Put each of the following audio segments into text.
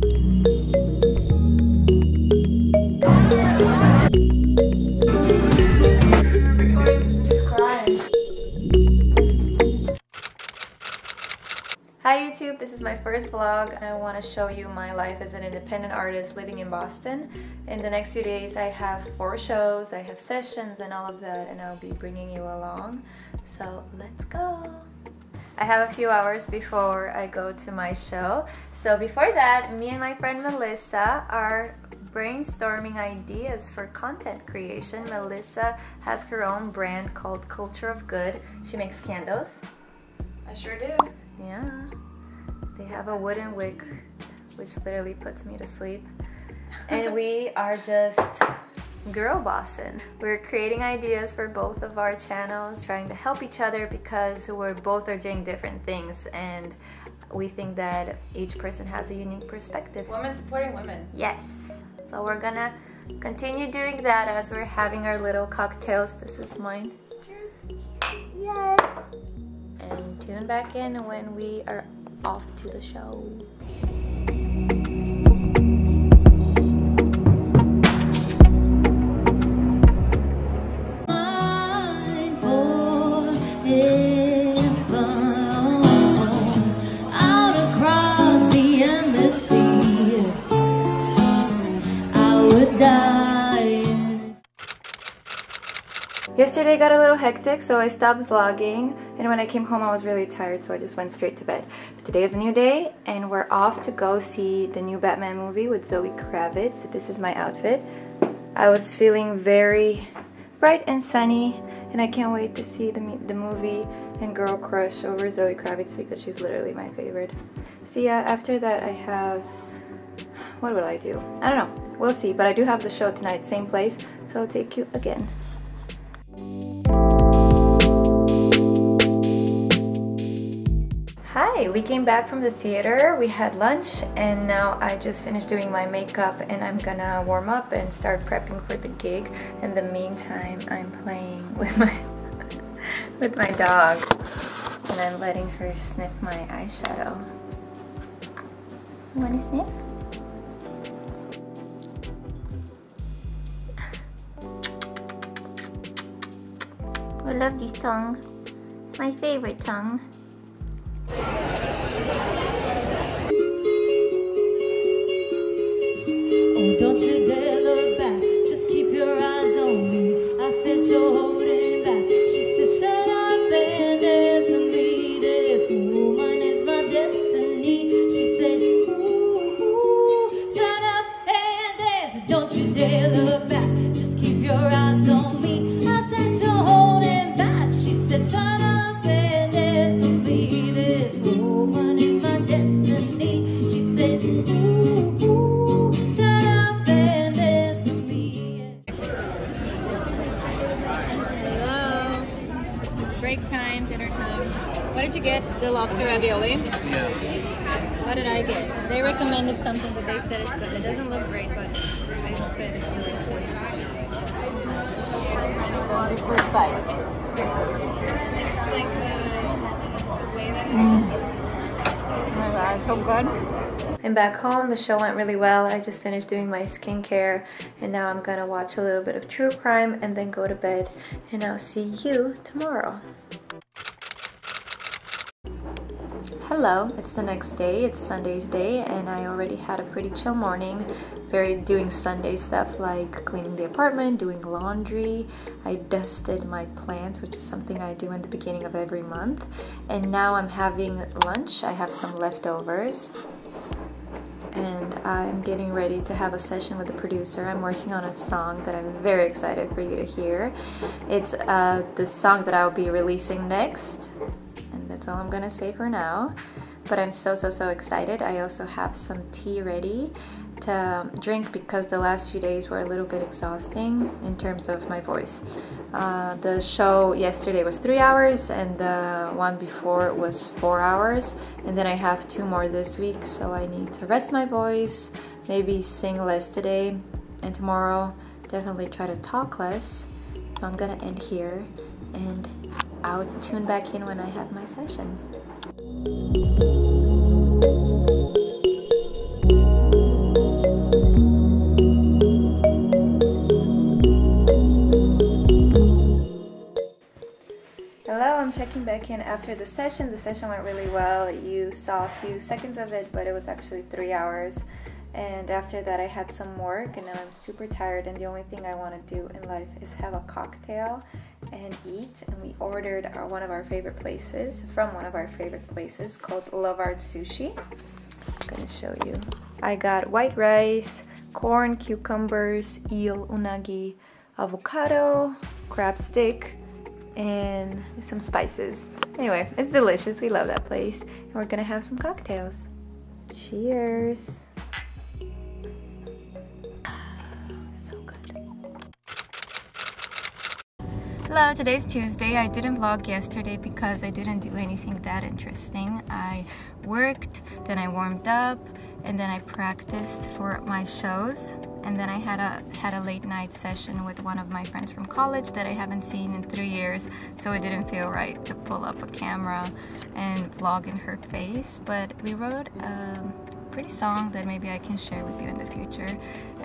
Hi YouTube, this is my first vlog. I want to show you my life as an independent artist living in Boston. In the next few days I have four shows, I have sessions and all of that and I'll be bringing you along. So let's go! I have a few hours before I go to my show. So before that, me and my friend Melissa are brainstorming ideas for content creation. Melissa has her own brand called Culture of Good. She makes candles. I sure do. Yeah. They have a wooden wick, which literally puts me to sleep. And we are just girl bossing. We're creating ideas for both of our channels, trying to help each other because we're both are doing different things and we think that each person has a unique perspective. Women supporting women. Yes. So we're gonna continue doing that as we're having our little cocktails. This is mine. Cheers. Yay! And tune back in when we are off to the show. Yesterday got a little hectic, so I stopped vlogging, and when I came home I was really tired, so I just went straight to bed. But today is a new day, and we're off to go see the new Batman movie with Zoe Kravitz. This is my outfit. I was feeling very bright and sunny, and I can't wait to see the, the movie and girl crush over Zoe Kravitz because she's literally my favorite. So yeah, uh, after that I have... What will I do? I don't know. We'll see, but I do have the show tonight, same place, so I'll take you again. Hi, we came back from the theater, we had lunch, and now I just finished doing my makeup and I'm gonna warm up and start prepping for the gig. In the meantime, I'm playing with my with my dog and I'm letting her sniff my eyeshadow. You wanna sniff? I love this tongue. It's my favorite tongue. Oh, Different spice. Mm. Oh my god, so good. I'm back home. The show went really well. I just finished doing my skincare and now I'm gonna watch a little bit of true crime and then go to bed and I'll see you tomorrow. Hello, it's the next day. It's Sunday's day and I already had a pretty chill morning. Very doing Sunday stuff like cleaning the apartment, doing laundry. I dusted my plants, which is something I do in the beginning of every month. And now I'm having lunch. I have some leftovers and I'm getting ready to have a session with the producer. I'm working on a song that I'm very excited for you to hear. It's uh, the song that I'll be releasing next, that's all I'm gonna say for now. But I'm so, so, so excited. I also have some tea ready to drink because the last few days were a little bit exhausting in terms of my voice. Uh, the show yesterday was three hours and the one before was four hours and then I have two more this week so I need to rest my voice, maybe sing less today and tomorrow definitely try to talk less. So I'm gonna end here and I'll tune back in when I have my session. Hello, I'm checking back in after the session. The session went really well. You saw a few seconds of it, but it was actually three hours. And after that, I had some work, and now I'm super tired. And the only thing I want to do in life is have a cocktail and eat. And we ordered our, one of our favorite places from one of our favorite places called Love Art Sushi. I'm gonna show you. I got white rice, corn, cucumbers, eel, unagi, avocado, crab stick, and some spices. Anyway, it's delicious. We love that place. And we're gonna have some cocktails. Cheers. Hello, today's Tuesday. I didn't vlog yesterday because I didn't do anything that interesting. I worked, then I warmed up, and then I practiced for my shows. And then I had a had a late night session with one of my friends from college that I haven't seen in three years, so it didn't feel right to pull up a camera and vlog in her face. But we wrote a um, pretty song that maybe I can share with you in the future.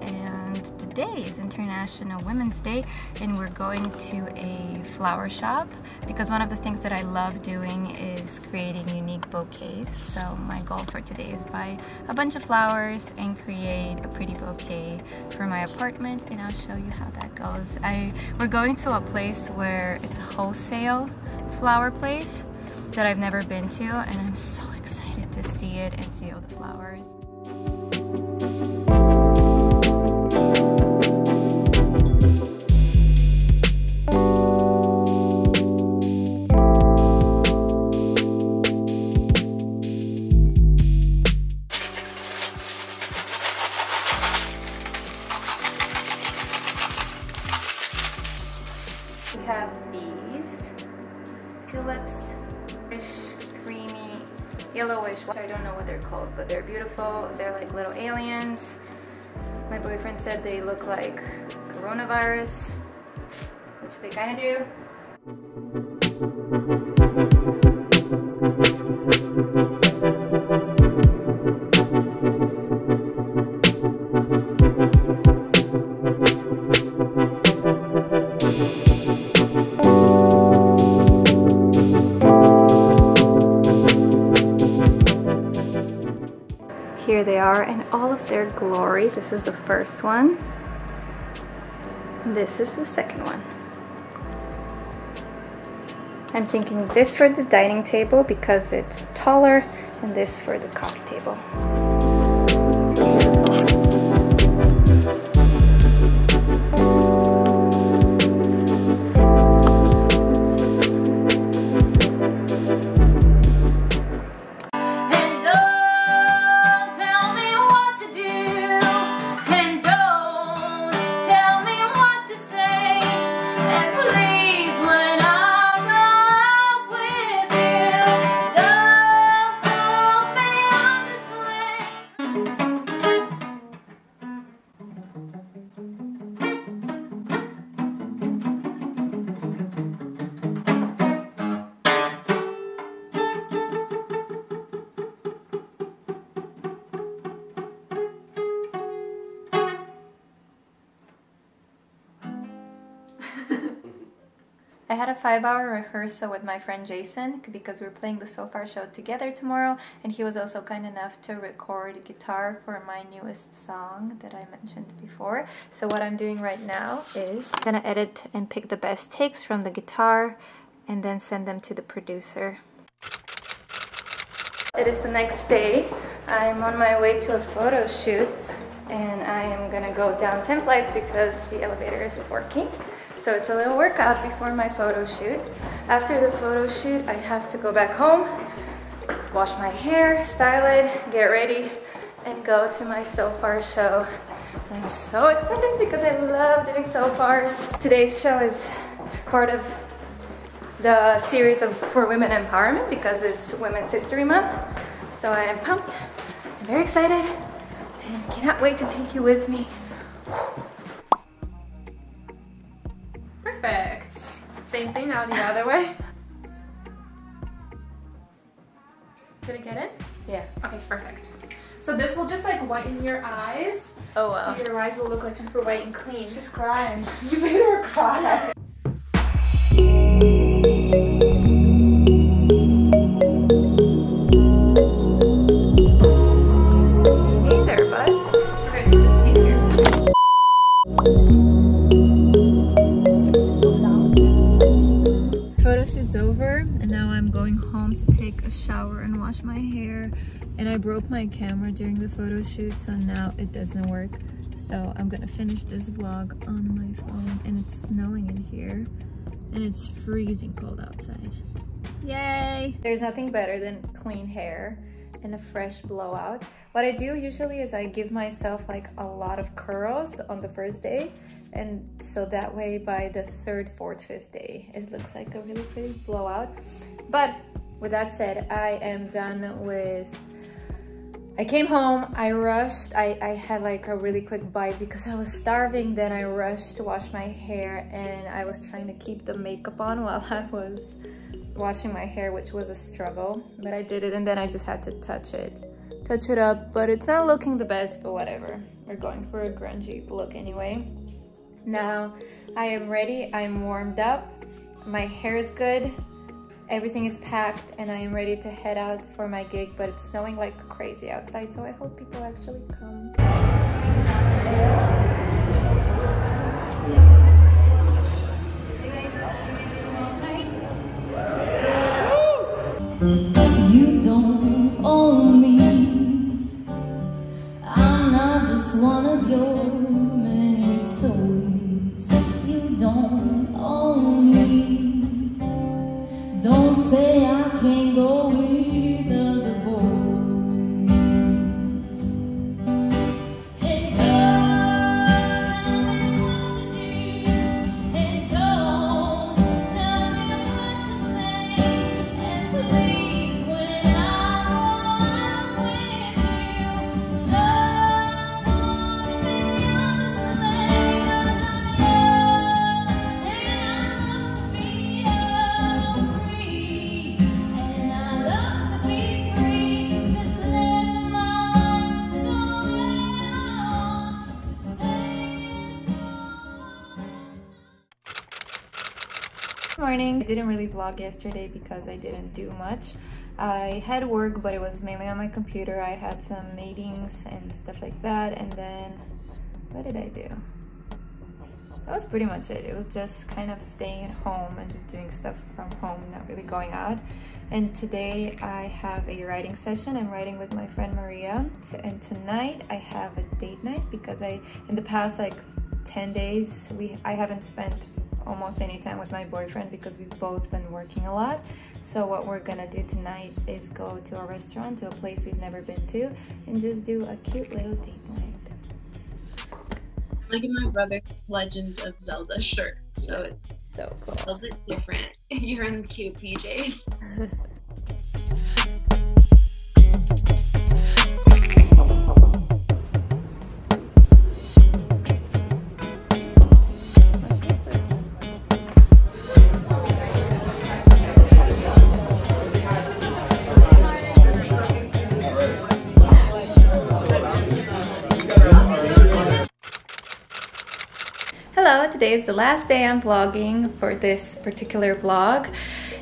And today is International Women's Day, and we're going to a flower shop because one of the things that I love doing is creating unique bouquets. So my goal for today is buy a bunch of flowers and create a pretty bouquet for my apartment and I'll show you how that goes. I We're going to a place where it's a wholesale flower place that I've never been to and I'm so to see it and see all the flowers. We have these tulips, fish, yellowish. I don't know what they're called, but they're beautiful. They're like little aliens. My boyfriend said they look like coronavirus, which they kind of do. Here they are in all of their glory. This is the first one. This is the second one. I'm thinking this for the dining table because it's taller and this for the coffee table. Five hour rehearsal with my friend Jason because we're playing the Sofar show together tomorrow, and he was also kind enough to record guitar for my newest song that I mentioned before. So, what I'm doing right now is I'm gonna edit and pick the best takes from the guitar and then send them to the producer. It is the next day. I'm on my way to a photo shoot and I am gonna go down 10 flights because the elevator isn't working. So it's a little workout before my photo shoot. After the photo shoot, I have to go back home, wash my hair, style it, get ready, and go to my Sofar show. And I'm so excited because I love doing Sofars. Today's show is part of the series of for women empowerment because it's Women's History Month. So I am pumped, I'm very excited, and cannot wait to take you with me. Same thing now the other way. Did it get it? Yeah. Okay, perfect. So this will just like whiten your eyes. Oh wow. So your eyes will look like super white and clean. She's crying. You made her cry. Camera during the photo shoot, so now it doesn't work. So I'm gonna finish this vlog on my phone and it's snowing in here and it's freezing cold outside. Yay! There's nothing better than clean hair and a fresh blowout. What I do usually is I give myself like a lot of curls on the first day and so that way by the third, fourth, fifth day it looks like a really pretty blowout. But with that said, I am done with I came home, I rushed, I, I had like a really quick bite because I was starving, then I rushed to wash my hair and I was trying to keep the makeup on while I was washing my hair, which was a struggle, but I did it and then I just had to touch it, touch it up, but it's not looking the best, but whatever. We're going for a grungy look anyway. Now I am ready, I'm warmed up, my hair is good, everything is packed and I am ready to head out for my gig, but it's snowing like crazy outside, so I hope people actually come. Don't say I can't morning. I didn't really vlog yesterday because I didn't do much. I had work, but it was mainly on my computer. I had some meetings and stuff like that. And then, what did I do? That was pretty much it. It was just kind of staying at home and just doing stuff from home, not really going out. And today I have a writing session. I'm writing with my friend Maria. And tonight I have a date night because I, in the past like 10 days, we I haven't spent almost any time with my boyfriend because we've both been working a lot. So what we're gonna do tonight is go to a restaurant, to a place we've never been to, and just do a cute little date night. Look at my brother's Legend of Zelda shirt, so it's So cool. a little bit different. You're in cute PJs. Today is the last day I'm vlogging for this particular vlog.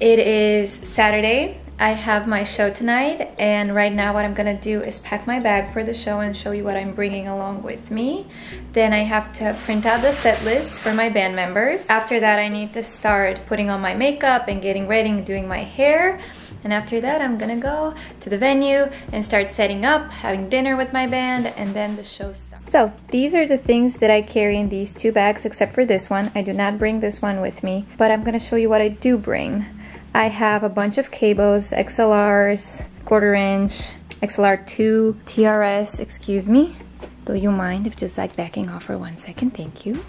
It is Saturday. I have my show tonight and right now what I'm gonna do is pack my bag for the show and show you what I'm bringing along with me. Then I have to print out the set list for my band members. After that I need to start putting on my makeup and getting ready and doing my hair. And after that, I'm gonna go to the venue and start setting up, having dinner with my band, and then the show starts. So, these are the things that I carry in these two bags, except for this one. I do not bring this one with me, but I'm gonna show you what I do bring. I have a bunch of cables, XLRs, quarter inch, XLR to, TRS, excuse me. Do you mind if just like backing off for one second? Thank you.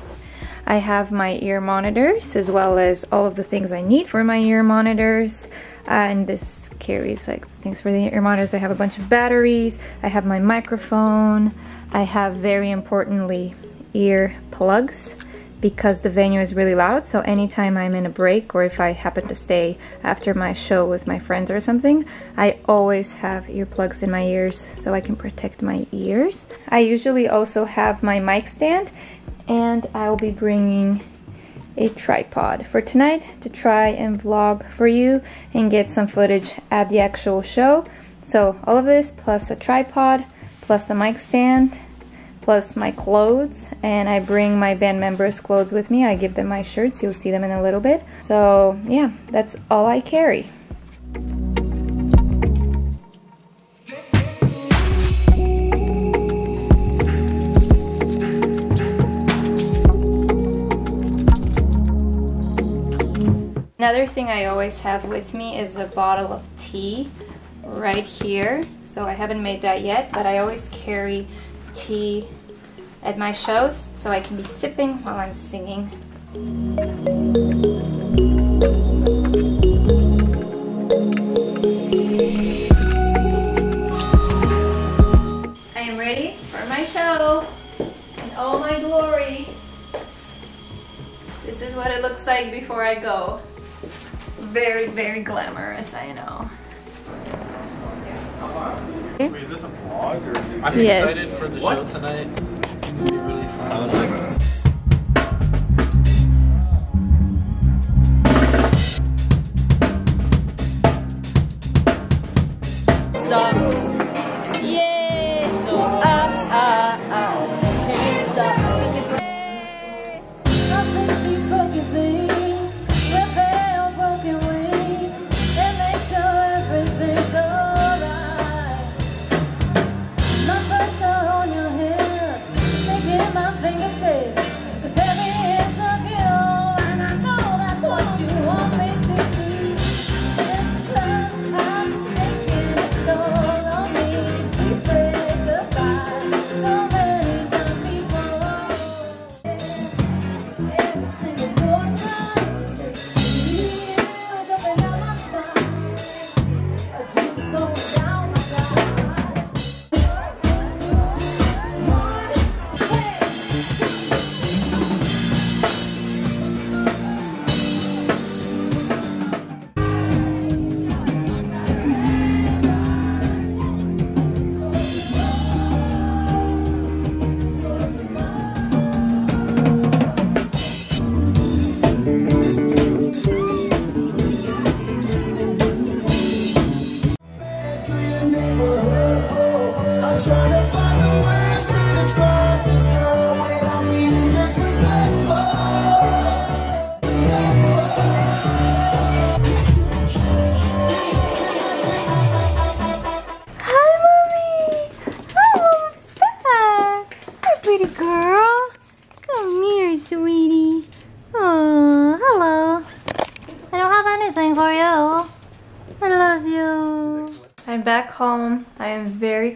I have my ear monitors as well as all of the things I need for my ear monitors. Uh, and this carries like things for the ear monitors. I have a bunch of batteries. I have my microphone. I have very importantly ear plugs because the venue is really loud. So anytime I'm in a break or if I happen to stay after my show with my friends or something, I always have earplugs in my ears so I can protect my ears. I usually also have my mic stand and I'll be bringing a tripod for tonight to try and vlog for you and get some footage at the actual show. So all of this plus a tripod, plus a mic stand, plus my clothes and I bring my band members clothes with me. I give them my shirts, you'll see them in a little bit. So yeah, that's all I carry. Another thing I always have with me is a bottle of tea right here. So I haven't made that yet, but I always carry tea at my shows so I can be sipping while I'm singing. I am ready for my show in all my glory. This is what it looks like before I go. Very, very glamorous, I know. Wait, is this a vlog or? I'm Yes. excited for the show tonight. It's gonna be really fun.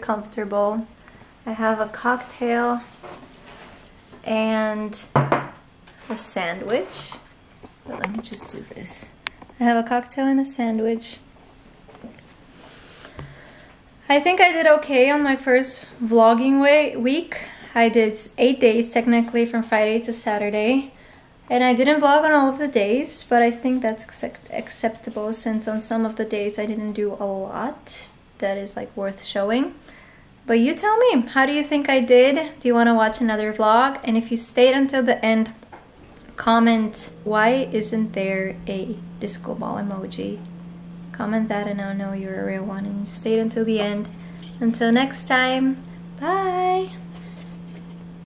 Comfortable. I have a cocktail and a sandwich. But let me just do this. I have a cocktail and a sandwich. I think I did okay on my first vlogging way- week. I did eight days technically from Friday to Saturday. And I didn't vlog on all of the days, but I think that's accept- acceptable since on some of the days I didn't do a lot that is like worth showing. But you tell me, how do you think I did? Do you want to watch another vlog? And if you stayed until the end, comment why isn't there a disco ball emoji? Comment that and I'll know you're a real one and you stayed until the end. Until next time, bye!